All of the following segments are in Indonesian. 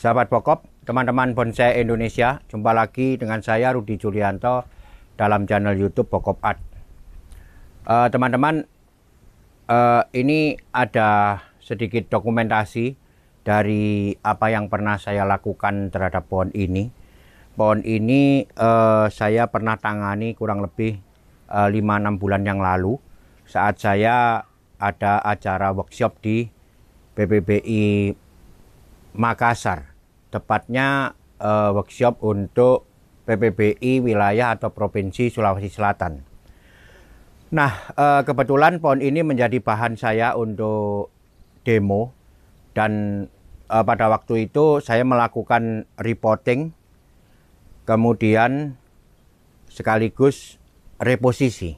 Sahabat Pokop, teman-teman bonsai Indonesia. Jumpa lagi dengan saya Rudi Julianto dalam channel YouTube Pokop Art. Eh, teman-teman, uh, uh, ini ada sedikit dokumentasi dari apa yang pernah saya lakukan terhadap pohon ini. Pohon ini uh, saya pernah tangani kurang lebih 5-6 bulan yang lalu saat saya ada acara workshop di PPBI Makassar. Tepatnya uh, workshop untuk PPBI wilayah atau provinsi Sulawesi Selatan. Nah, uh, kebetulan pohon ini menjadi bahan saya untuk demo dan uh, pada waktu itu saya melakukan reporting kemudian sekaligus reposisi.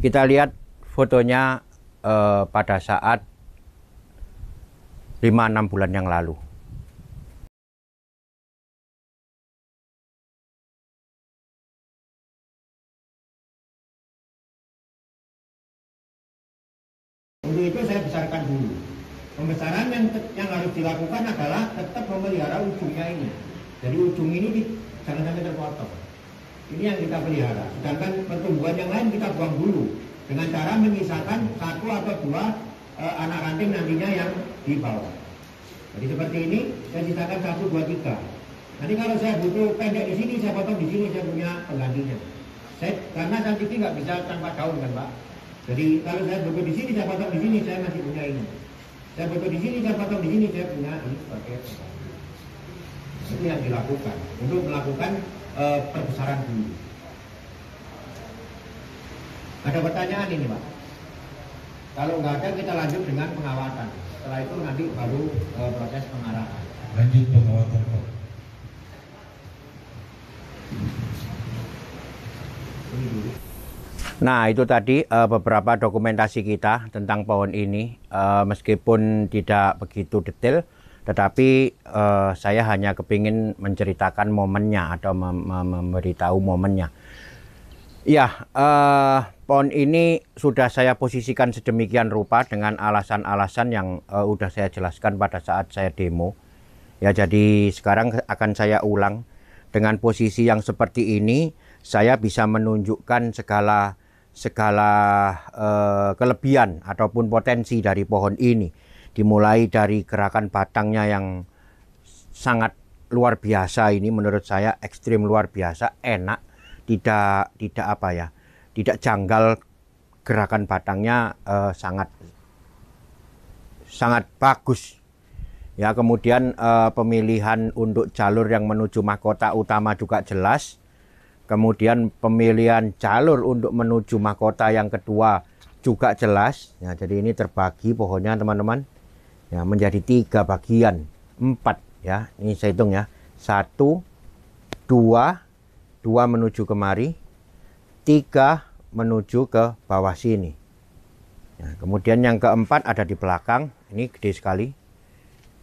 Kita lihat fotonya uh, pada saat 5-6 bulan yang lalu. Untuk itu saya besarkan dulu. Pembesaran yang yang harus dilakukan adalah tetap memelihara ujungnya ini. Jadi ujung ini di, jangan sampai terpotong. Ini yang kita pelihara. Sedangkan pertumbuhan yang lain kita buang dulu dengan cara menyisakan satu atau dua e, anak ranting nantinya yang di bawah. Jadi seperti ini, saya sisakan satu, dua, tiga. Nanti kalau saya butuh pendek di sini, saya potong di sini, saya punya penggantinya. Saya, karena cantik nggak bisa tanpa daun kan Pak. Jadi kalau saya butuh di sini, saya potong di sini, saya masih punya ini. Saya butuh di sini, saya potong di sini, saya punya ini sebagai itu yang dilakukan untuk melakukan e, perbesaran dulu. Ada pertanyaan ini Pak? Kalau nggak ada kita lanjut dengan pengawasan setelah itu nanti baru e, proses pengarahan lanjut pengawasan Pak Nah itu tadi uh, beberapa dokumentasi kita tentang pohon ini uh, meskipun tidak begitu detail tetapi uh, saya hanya kepingin menceritakan momennya atau mem memberitahu momennya. Ya, uh, pohon ini sudah saya posisikan sedemikian rupa dengan alasan-alasan yang uh, sudah saya jelaskan pada saat saya demo. Ya, jadi sekarang akan saya ulang dengan posisi yang seperti ini, saya bisa menunjukkan segala segala uh, kelebihan ataupun potensi dari pohon ini. Dimulai dari gerakan batangnya yang sangat luar biasa ini menurut saya ekstrim luar biasa, enak tidak tidak apa ya tidak janggal gerakan batangnya uh, sangat sangat bagus ya kemudian uh, pemilihan untuk jalur yang menuju mahkota utama juga jelas kemudian pemilihan jalur untuk menuju mahkota yang kedua juga jelas ya jadi ini terbagi pohonnya teman-teman ya menjadi tiga bagian empat ya ini saya hitung ya satu dua dua menuju kemari, tiga menuju ke bawah sini. Nah, kemudian yang keempat ada di belakang, ini gede sekali.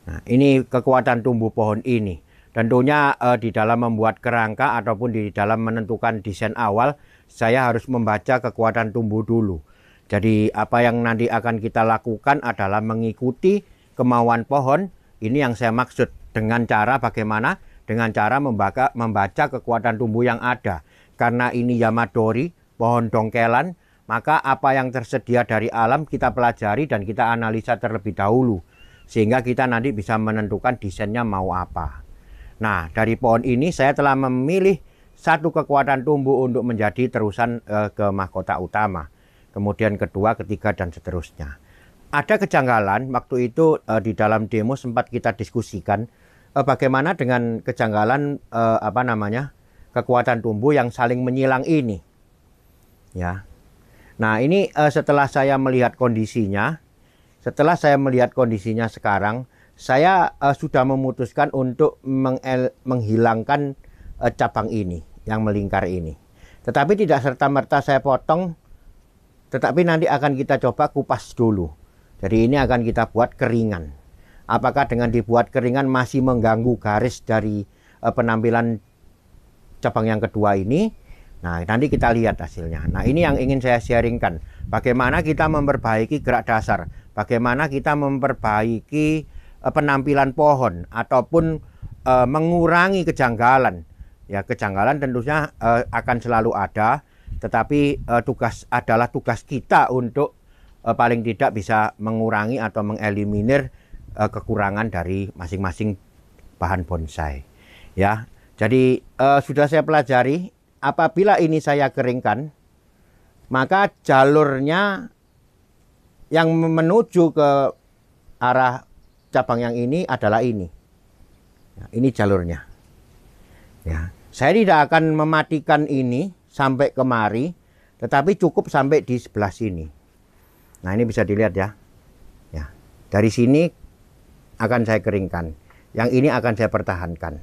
Nah, ini kekuatan tumbuh pohon ini. Tentunya eh, di dalam membuat kerangka ataupun di dalam menentukan desain awal, saya harus membaca kekuatan tumbuh dulu. Jadi apa yang nanti akan kita lakukan adalah mengikuti kemauan pohon. Ini yang saya maksud dengan cara bagaimana dengan cara membaca, membaca kekuatan tumbuh yang ada. Karena ini Yamadori, pohon dongkelan, maka apa yang tersedia dari alam kita pelajari dan kita analisa terlebih dahulu. Sehingga kita nanti bisa menentukan desainnya mau apa. Nah, dari pohon ini saya telah memilih satu kekuatan tumbuh untuk menjadi terusan eh, ke mahkota utama. Kemudian kedua, ketiga, dan seterusnya. Ada kejanggalan waktu itu eh, di dalam demo sempat kita diskusikan eh, bagaimana dengan kejanggalan eh, apa namanya kekuatan tumbuh yang saling menyilang ini ya nah ini eh, setelah saya melihat kondisinya setelah saya melihat kondisinya sekarang saya eh, sudah memutuskan untuk menghilangkan eh, cabang ini yang melingkar ini tetapi tidak serta merta saya potong tetapi nanti akan kita coba kupas dulu jadi ini akan kita buat keringan apakah dengan dibuat keringan masih mengganggu garis dari uh, penampilan cabang yang kedua ini. Nah, nanti kita lihat hasilnya. Nah, ini yang ingin saya sharingkan. Bagaimana kita memperbaiki gerak dasar, bagaimana kita memperbaiki penampilan pohon ataupun uh, mengurangi kejanggalan. Ya, kejanggalan tentunya uh, akan selalu ada, tetapi uh, tugas adalah tugas kita untuk uh, paling tidak bisa mengurangi atau mengeliminir uh, kekurangan dari masing-masing bahan bonsai. Ya, jadi uh, sudah saya pelajari apabila ini saya keringkan, maka jalurnya yang menuju ke arah cabang yang ini adalah ini. Ya, ini jalurnya. Ya, saya tidak akan mematikan ini sampai kemari, tetapi cukup sampai di sebelah sini. Nah ini bisa dilihat ya. Ya, dari sini akan saya keringkan. Yang ini akan saya pertahankan.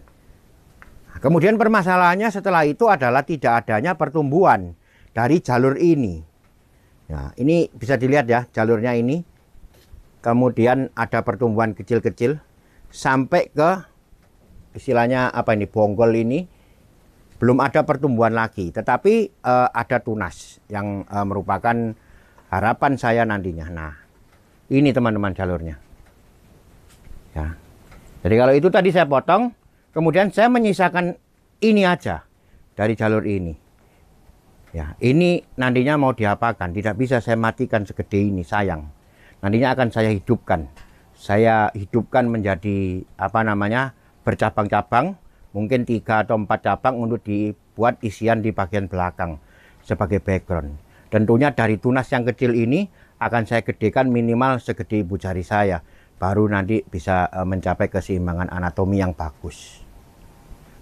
Nah, kemudian permasalahannya setelah itu adalah tidak adanya pertumbuhan dari jalur ini. Nah, ini bisa dilihat ya jalurnya ini. Kemudian ada pertumbuhan kecil-kecil sampai ke istilahnya apa ini bonggol ini belum ada pertumbuhan lagi, tetapi uh, ada tunas yang uh, merupakan harapan saya nantinya. Nah, ini teman-teman jalurnya. Ya. Jadi kalau itu tadi saya potong, kemudian saya menyisakan ini aja dari jalur ini. Ya, ini nantinya mau diapakan? Tidak bisa saya matikan segede ini, sayang. Nantinya akan saya hidupkan. Saya hidupkan menjadi apa namanya? bercabang-cabang, mungkin tiga atau empat cabang untuk dibuat isian di bagian belakang sebagai background. Tentunya dari tunas yang kecil ini akan saya gedekan minimal segede ibu jari saya, baru nanti bisa eh, mencapai keseimbangan anatomi yang bagus.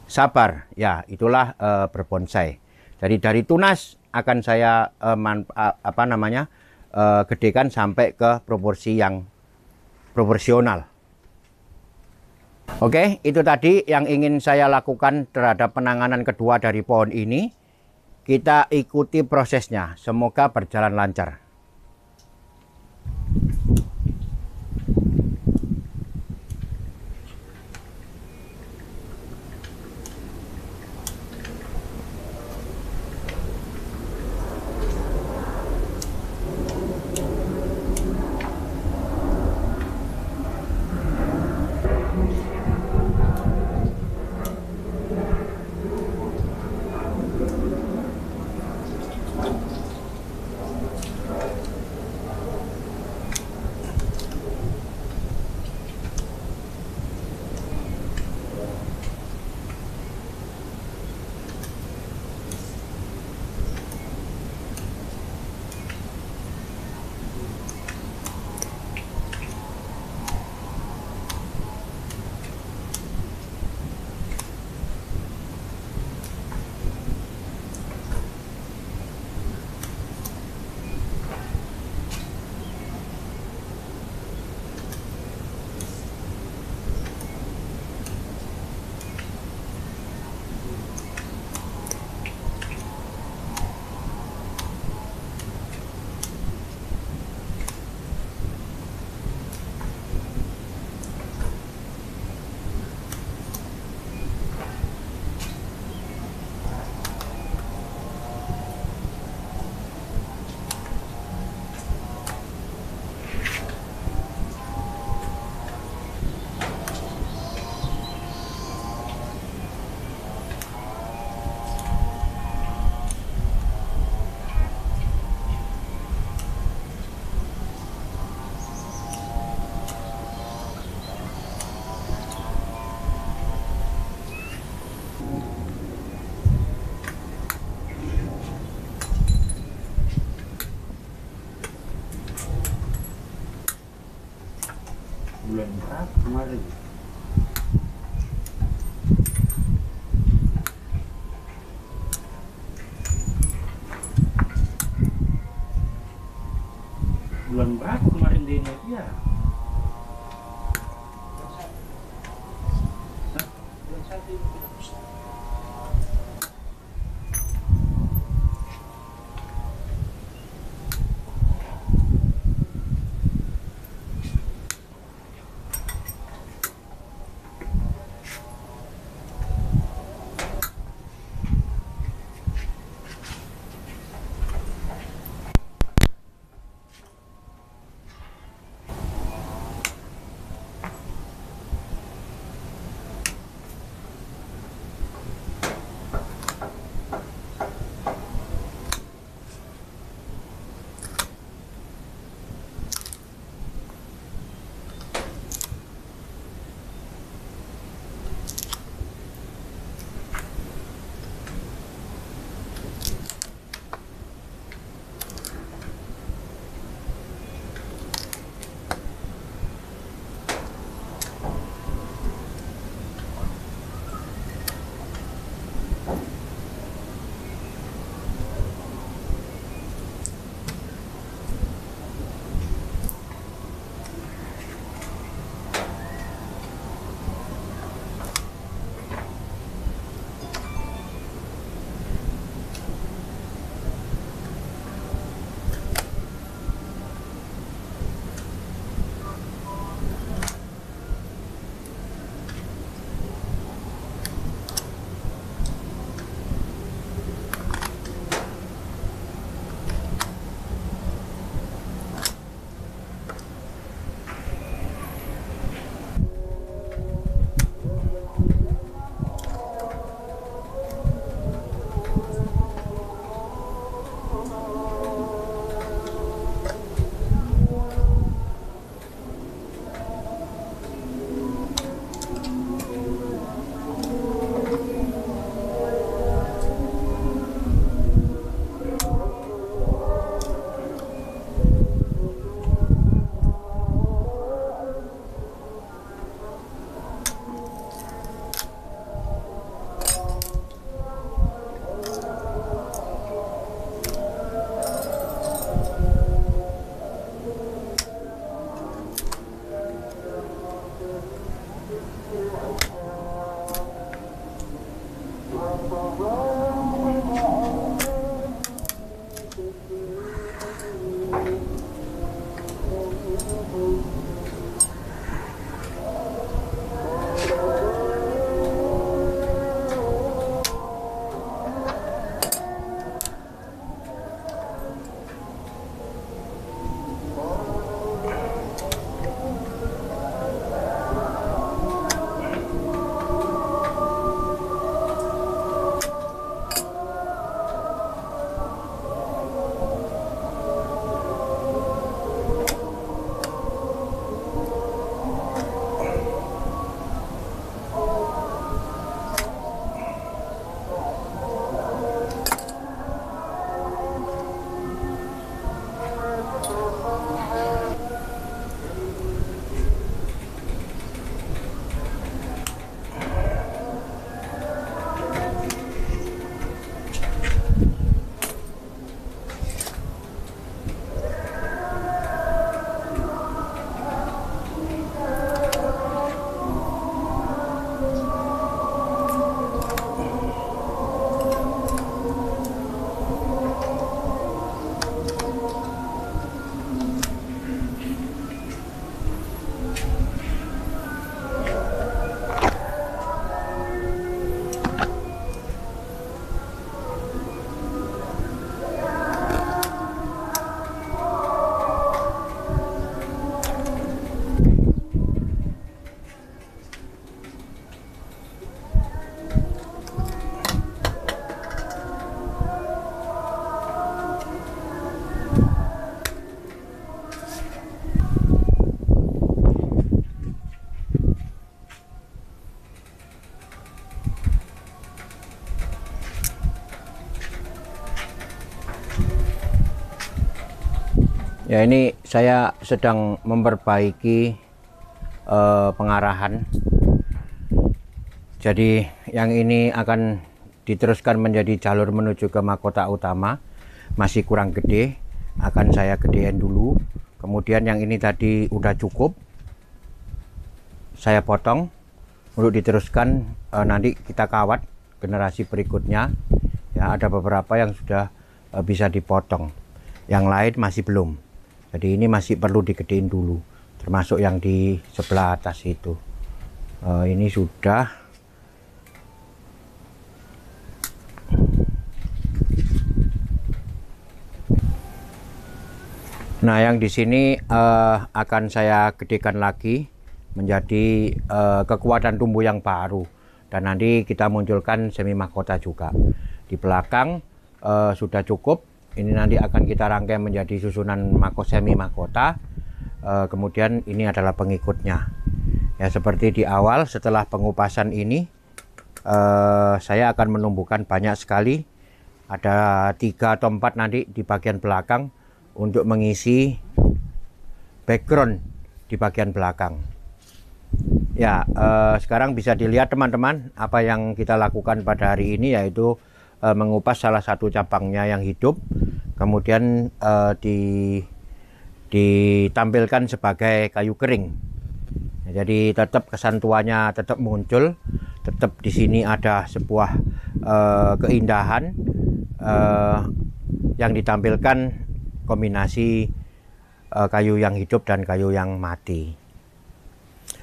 Sabar, ya itulah uh, berbonsai. Jadi dari tunas akan saya uh, man, apa namanya uh, gedekan sampai ke proporsi yang proporsional. Oke, itu tadi yang ingin saya lakukan terhadap penanganan kedua dari pohon ini. Kita ikuti prosesnya. Semoga berjalan lancar. Bulan Ya ini saya sedang memperbaiki uh, pengarahan. Jadi yang ini akan diteruskan menjadi jalur menuju ke mahkota utama. Masih kurang gede, akan saya gedein dulu. Kemudian yang ini tadi udah cukup. Saya potong untuk diteruskan uh, nanti kita kawat generasi berikutnya. Ya ada beberapa yang sudah uh, bisa dipotong. Yang lain masih belum. Jadi ini masih perlu digedein dulu, termasuk yang di sebelah atas itu. Uh, ini sudah. Nah, yang di sini uh, akan saya gedekan lagi menjadi uh, kekuatan tumbuh yang baru dan nanti kita munculkan semi mahkota juga. Di belakang uh, sudah cukup ini nanti akan kita rangkai menjadi susunan mako semi e, kemudian ini adalah pengikutnya. Ya seperti di awal setelah pengupasan ini e, saya akan menumbuhkan banyak sekali. Ada tiga atau empat nanti di bagian belakang untuk mengisi background di bagian belakang. Ya e, sekarang bisa dilihat teman-teman apa yang kita lakukan pada hari ini yaitu e, mengupas salah satu cabangnya yang hidup kemudian uh, di ditampilkan sebagai kayu kering. Jadi tetap kesan tuanya tetap muncul, tetap di sini ada sebuah uh, keindahan uh, yang ditampilkan kombinasi uh, kayu yang hidup dan kayu yang mati.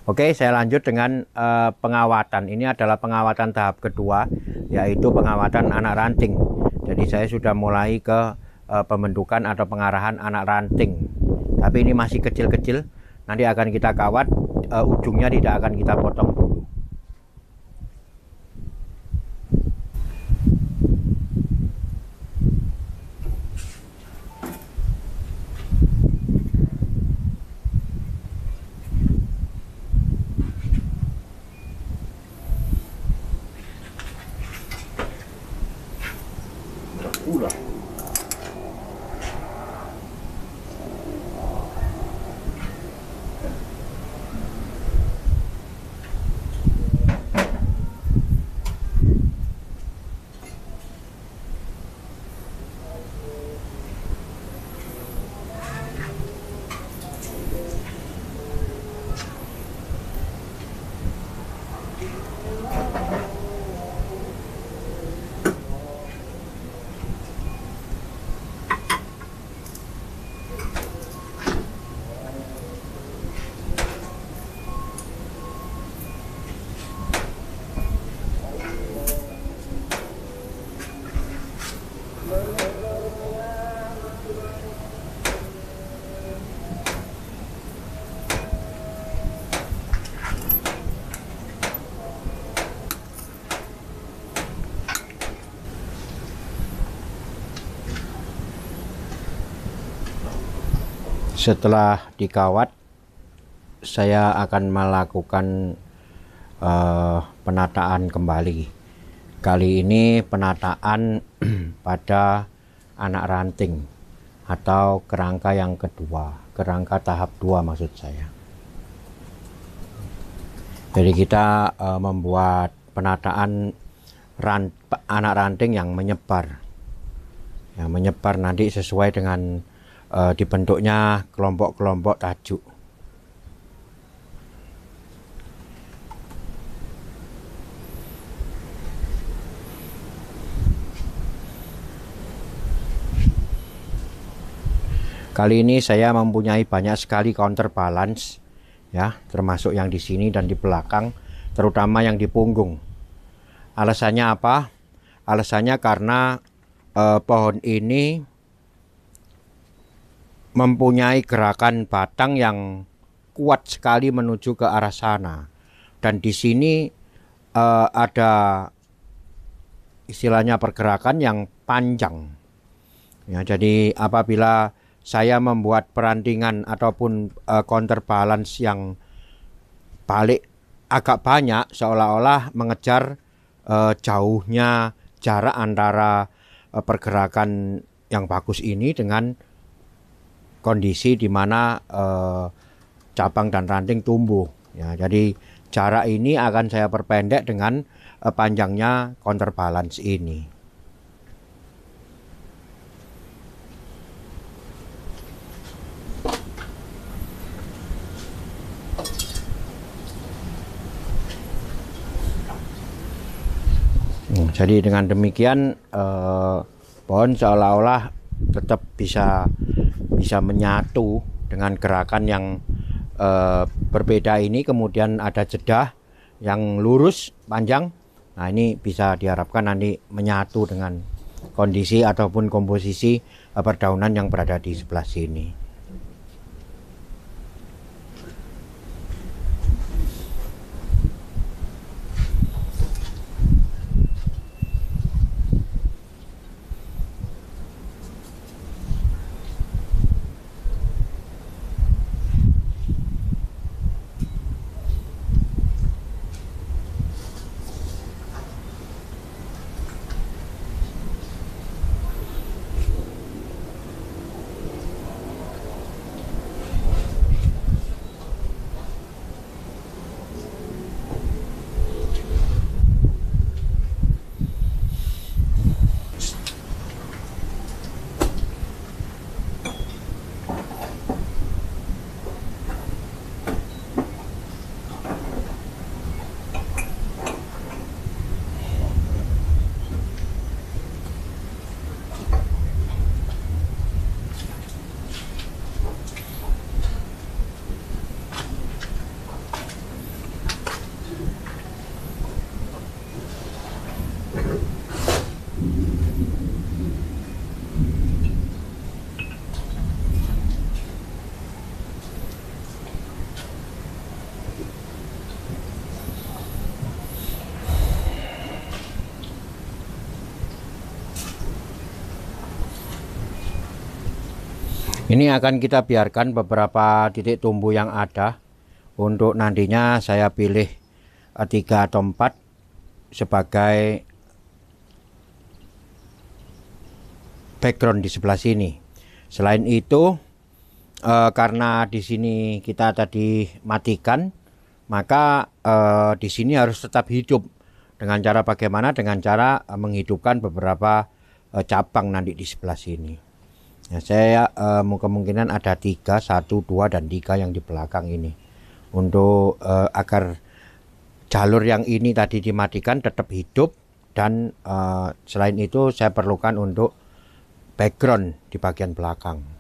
Oke, saya lanjut dengan uh, pengawatan. Ini adalah pengawatan tahap kedua, yaitu pengawatan anak ranting. Jadi saya sudah mulai ke uh, pembentukan atau pengarahan anak ranting. Tapi ini masih kecil-kecil, nanti akan kita kawat, uh, ujungnya tidak akan kita potong dulu. Setelah dikawat saya akan melakukan uh, penataan kembali. Kali ini penataan pada anak ranting atau kerangka yang kedua kerangka tahap dua maksud saya. Jadi kita uh, membuat penataan ran anak ranting yang menyebar. Yang menyebar nanti sesuai dengan uh, dibentuknya kelompok-kelompok tajuk. Kali ini saya mempunyai banyak sekali counterbalance ya, termasuk yang di sini dan di belakang, terutama yang di punggung. Alasannya apa? Alasannya karena eh, pohon ini mempunyai gerakan batang yang kuat sekali menuju ke arah sana. Dan di sini uh, ada istilahnya pergerakan yang panjang. Ya, jadi apabila saya membuat perantingan ataupun uh, counterbalance yang balik agak banyak seolah-olah mengejar uh, jauhnya jarak antara uh, pergerakan yang bagus ini dengan kondisi di mana uh, cabang dan ranting tumbuh. Ya, jadi jarak ini akan saya perpendek dengan uh, panjangnya counterbalance ini. Hmm, jadi dengan demikian eh, pohon seolah-olah tetap bisa bisa menyatu dengan gerakan yang eh, berbeda ini kemudian ada jeda yang lurus panjang nah ini bisa diharapkan nanti menyatu dengan kondisi ataupun komposisi eh, perdaunan yang berada di sebelah sini. Ini akan kita biarkan beberapa titik tumbuh yang ada untuk nantinya saya pilih eh, tiga atau empat sebagai background di sebelah sini. Selain itu eh, karena di sini kita tadi matikan, maka eh, di sini harus tetap hidup dengan cara bagaimana? Dengan cara menghidupkan beberapa eh, cabang nanti di sebelah sini. Ya, saya uh, kemungkinan ada tiga, satu, dua, dan tiga yang di belakang ini untuk uh, agar jalur yang ini tadi dimatikan tetap hidup dan uh, selain itu saya perlukan untuk background di bagian belakang.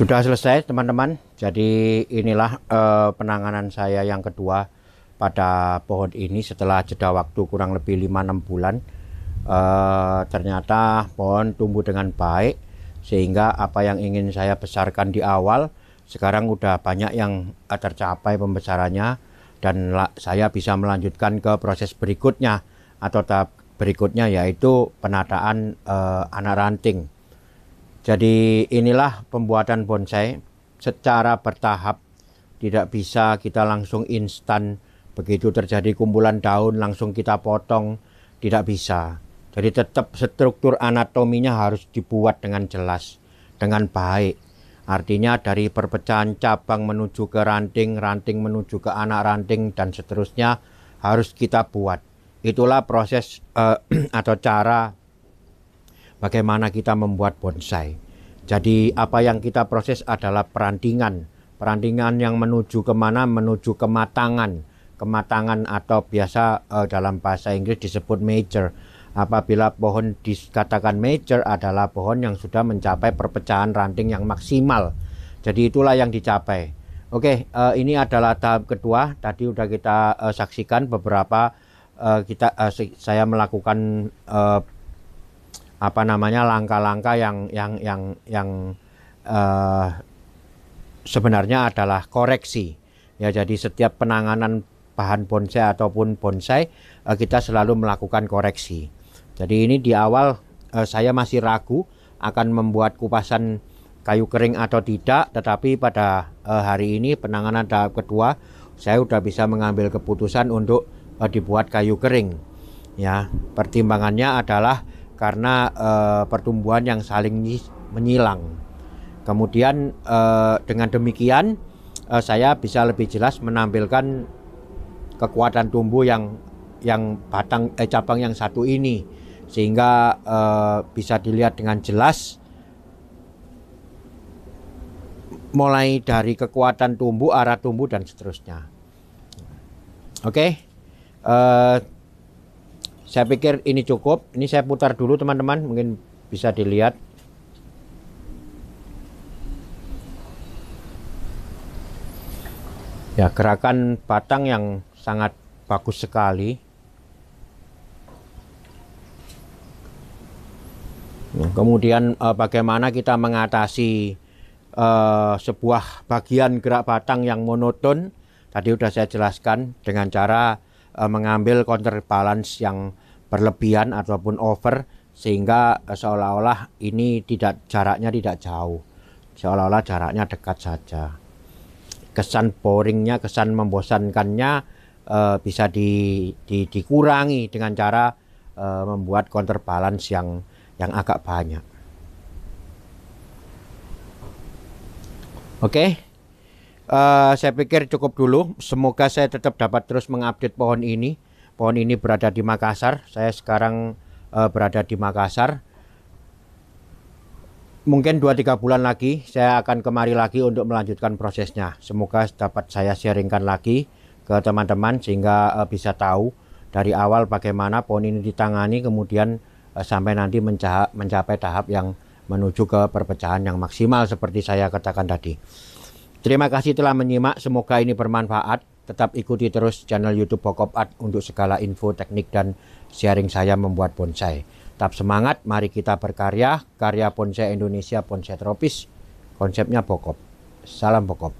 Sudah selesai teman-teman. Jadi inilah uh, penanganan saya yang kedua pada pohon ini setelah jeda waktu kurang lebih 5-6 bulan. Uh, ternyata pohon tumbuh dengan baik sehingga apa yang ingin saya besarkan di awal sekarang udah banyak yang tercapai pembesarannya dan saya bisa melanjutkan ke proses berikutnya atau tahap berikutnya yaitu penataan uh, anak ranting jadi inilah pembuatan bonsai secara bertahap. Tidak bisa kita langsung instan begitu terjadi kumpulan daun langsung kita potong. Tidak bisa. Jadi tetap struktur anatominya harus dibuat dengan jelas, dengan baik. Artinya dari perpecahan cabang menuju ke ranting, ranting menuju ke anak ranting dan seterusnya harus kita buat. Itulah proses uh, atau cara bagaimana kita membuat bonsai. Jadi apa yang kita proses adalah perantingan. Perantingan yang menuju ke mana? Menuju kematangan. Kematangan atau biasa uh, dalam bahasa Inggris disebut major. Apabila pohon dikatakan major adalah pohon yang sudah mencapai perpecahan ranting yang maksimal. Jadi itulah yang dicapai. Oke, uh, ini adalah tahap kedua. Tadi sudah kita uh, saksikan beberapa uh, kita uh, saya melakukan uh, apa namanya langkah-langkah yang yang yang yang uh, sebenarnya adalah koreksi ya jadi setiap penanganan bahan bonsai ataupun bonsai uh, kita selalu melakukan koreksi jadi ini di awal uh, saya masih ragu akan membuat kupasan kayu kering atau tidak, tetapi pada uh, hari ini penanganan tahap kedua saya sudah bisa mengambil keputusan untuk uh, dibuat kayu kering. Ya, pertimbangannya adalah karena uh, pertumbuhan yang saling menyilang. Kemudian uh, dengan demikian uh, saya bisa lebih jelas menampilkan kekuatan tumbuh yang yang batang eh, cabang yang satu ini sehingga uh, bisa dilihat dengan jelas mulai dari kekuatan tumbuh, arah tumbuh dan seterusnya. Oke, okay. uh, saya pikir ini cukup. Ini saya putar dulu teman-teman, mungkin bisa dilihat. Ya, gerakan batang yang sangat bagus sekali. Kemudian uh, bagaimana kita mengatasi uh, sebuah bagian gerak batang yang monoton tadi sudah saya jelaskan dengan cara uh, mengambil counterbalance yang berlebihan ataupun over sehingga uh, seolah-olah ini tidak jaraknya tidak jauh. Seolah-olah jaraknya dekat saja. Kesan boringnya kesan membosankannya uh, bisa di, di, dikurangi dengan cara uh, membuat counterbalance yang yang agak banyak. Oke, okay. Eh, saya pikir cukup dulu. Semoga saya tetap dapat terus mengupdate pohon ini. Pohon ini berada di Makassar. Saya sekarang uh, berada di Makassar. Mungkin 2-3 bulan lagi saya akan kemari lagi untuk melanjutkan prosesnya. Semoga dapat saya sharingkan lagi ke teman-teman sehingga uh, bisa tahu dari awal bagaimana pohon ini ditangani kemudian uh, sampai nanti mencapai tahap yang menuju ke perpecahan yang maksimal seperti saya katakan tadi. Terima kasih telah menyimak, semoga ini bermanfaat. Tetap ikuti terus channel YouTube Pokop Art untuk segala info, teknik, dan sharing saya membuat bonsai. Tetap semangat, mari kita berkarya. Karya bonsai Indonesia, bonsai tropis. Konsepnya Pokop. Salam Pokop.